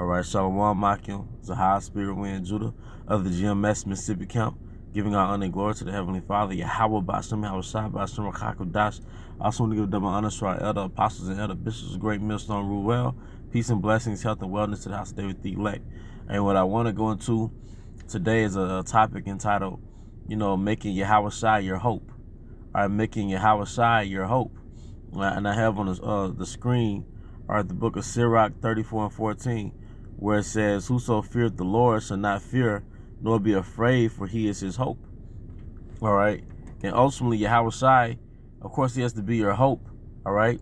All right, Shalom Makim, Zahar Spirit Wind Judah of the GMS Mississippi Camp, giving our honor and glory to the Heavenly Father, Yahweh Bashem, Yahawashi Bashem, Dash. I also want to give double honor to our elder apostles and elder bishops, great millstone rule well. Peace and blessings, health and wellness to the house of David the elect. And what I want to go into today is a topic entitled, you know, making Yahawashi your hope. All right, making Yahawashi your hope. And I have on the, uh, the screen, all right, the book of Sirach 34 and 14 where it says, Whoso feareth the Lord shall not fear, nor be afraid, for he is his hope. All right. And ultimately, Yahawashi, of course, he has to be your hope. All right.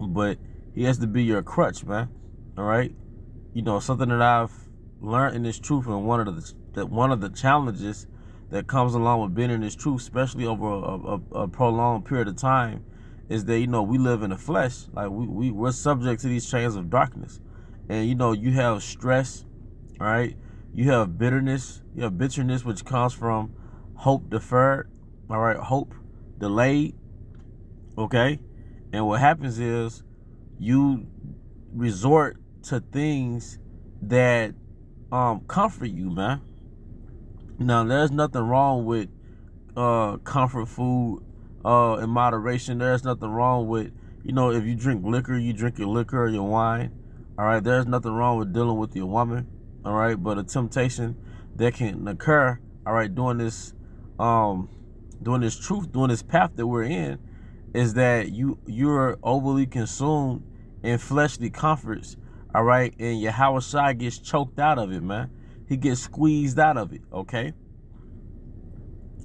But he has to be your crutch, man. All right. You know, something that I've learned in this truth and one of the that one of the challenges that comes along with being in this truth, especially over a, a, a prolonged period of time, is that you know we live in the flesh. Like we, we we're subject to these chains of darkness and you know you have stress right? You have bitterness. You have bitterness which comes from hope deferred all right? Hope delayed okay? And what happens is you resort to things that um comfort you man. Now there's nothing wrong with uh comfort food uh in moderation. There's nothing wrong with you know if you drink liquor you drink your liquor or your wine all right, there's nothing wrong with dealing with your woman. All right, but a temptation that can occur. All right, doing this, um, doing this truth, doing this path that we're in, is that you you're overly consumed in fleshly comforts. All right, and your Yahawashi gets choked out of it, man. He gets squeezed out of it. Okay.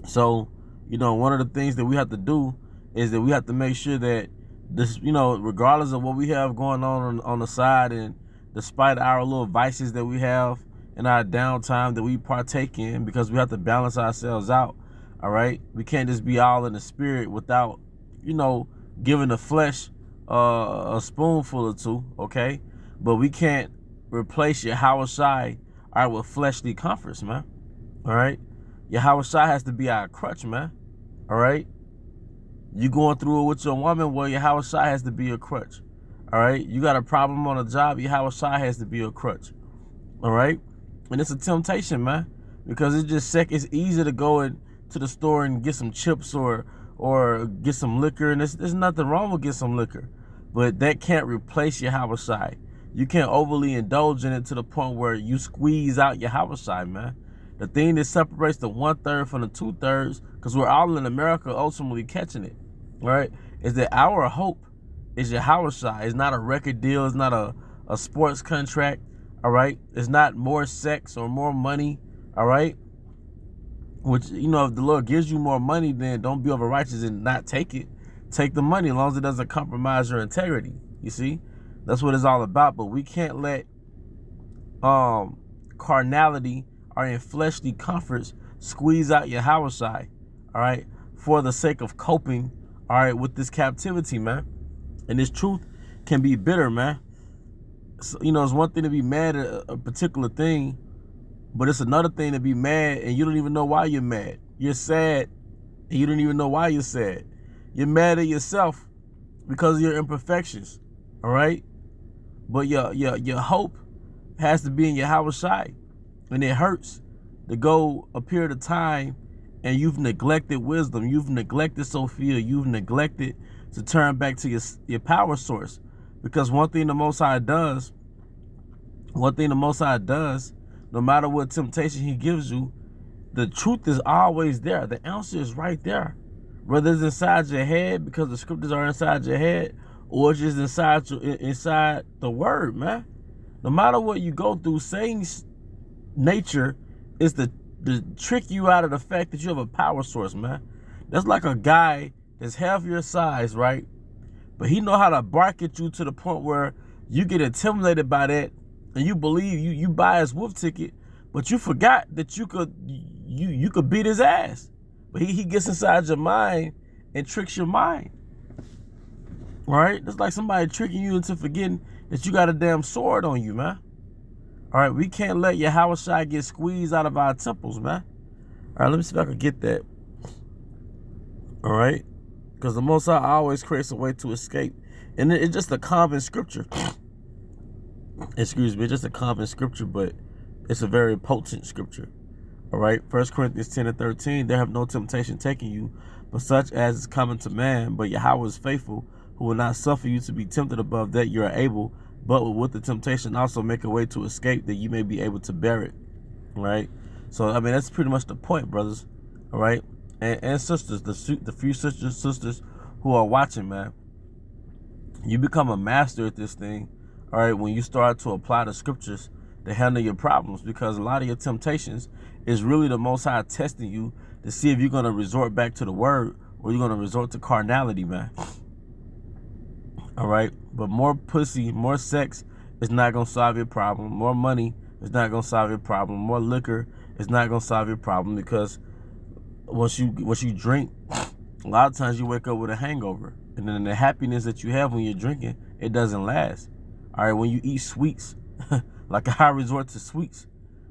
So, you know, one of the things that we have to do is that we have to make sure that this you know regardless of what we have going on, on on the side and despite our little vices that we have in our downtime that we partake in because we have to balance ourselves out all right? We can't just be all in the spirit without you know giving the flesh uh, a spoonful or two okay? But we can't replace your Shai all right with fleshly comforts man all right? Your Shai has to be our crutch man all right you going through it with your woman, well, your Yahawashi has to be a crutch. All right. You got a problem on a job, your Yahawashi has to be a crutch. All right. And it's a temptation, man, because it's just sick. It's easy to go in to the store and get some chips or or get some liquor, and there's, nothing wrong with get some liquor, but that can't replace your Yahawashi. You can't overly indulge in it to the point where you squeeze out your Yahawashi, man. The thing that separates the one third from the two thirds, because we're all in America ultimately catching it right, is that our hope is Yahawashi. It's not a record deal. It's not a, a sports contract. All right. It's not more sex or more money. All right. Which, you know, if the Lord gives you more money, then don't be over righteous and not take it. Take the money as long as it doesn't compromise your integrity. You see? That's what it's all about. But we can't let um carnality or in fleshly comforts squeeze out your Shai. All right. For the sake of coping all right, with this captivity, man. And this truth can be bitter, man. So, you know, it's one thing to be mad at a particular thing, but it's another thing to be mad and you don't even know why you're mad. You're sad and you don't even know why you're sad. You're mad at yourself because of your imperfections, all right? But your your your hope has to be in your Yahawashi. And it hurts to go a period of time and you've neglected wisdom, you've neglected Sophia, you've neglected to turn back to your, your power source. Because one thing the Most High does, one thing the Most High does, no matter what temptation he gives you, the truth is always there. The answer is right there. Whether it's inside your head because the scriptures are inside your head, or it's just inside your, inside the word, man. No matter what you go through, Satan's nature is the to trick you out of the fact that you have a power source, man. That's like a guy that's half your size, right? But he know how to bark at you to the point where you get intimidated by that and you believe you you buy his wolf ticket, but you forgot that you could you you could beat his ass. But he, he gets inside your mind and tricks your mind. Right? It's like somebody tricking you into forgetting that you got a damn sword on you, man. All right, we can't let Yahweh get squeezed out of our temples, man. All right, let me see if I can get that. All right, because the Most High always creates a way to escape, and it's just a common scripture. excuse me, just a common scripture, but it's a very potent scripture. All right. First Corinthians 10 and 13, there have no temptation taking you, but such as is common to man. But Yahweh is faithful, who will not suffer you to be tempted above that you are able, but with the temptation also make a way to escape that you may be able to bear it. Right. So I mean that's pretty much the point, brothers. All right. And, and sisters, the the few sisters sisters who are watching, man. You become a master at this thing, all right, when you start to apply the scriptures to handle your problems because a lot of your temptations is really the most high testing you to see if you're going to resort back to the word or you're going to resort to carnality, man. All right. But more pussy, more sex is not going to solve your problem. More money is not going to solve your problem. More liquor is not going to solve your problem because once you once you drink, a lot of times you wake up with a hangover. And then the happiness that you have when you're drinking, it doesn't last. All right, when you eat sweets, like a high resort to sweets,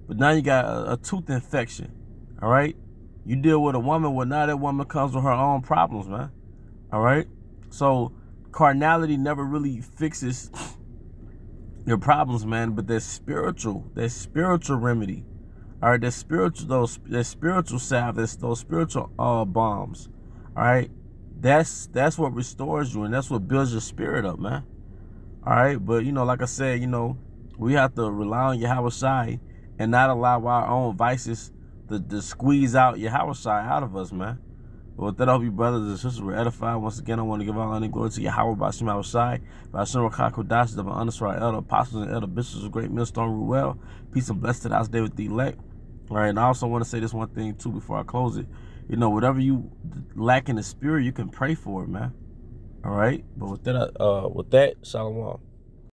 but now you got a, a tooth infection. All right, you deal with a woman, well now that woman comes with her own problems, man. All right, so carnality never really fixes your problems, man. But there's spiritual, there's spiritual remedy. All right, there's spiritual, those there's spiritual salve, there's those spiritual uh bombs. All right, that's that's what restores you and that's what builds your spirit up, man. All right, but you know, like I said, you know, we have to rely on Yahawashi and not allow our own vices to, to squeeze out Yahawashi out of us, man. But with that, I hope you brothers and sisters were edified. Once again, I want to give all honor and glory to Yahweh by Shem Shai, by Shem Rakakodash, the Anasra Elder Apostles and Elder Bishops of Great Millstone Ruel. Peace and blessed to the house, David the elect. All right, and I also want to say this one thing too before I close it. You know, whatever you lack in the spirit, you can pray for it, man. All right. But with that, uh, with that, Shalom.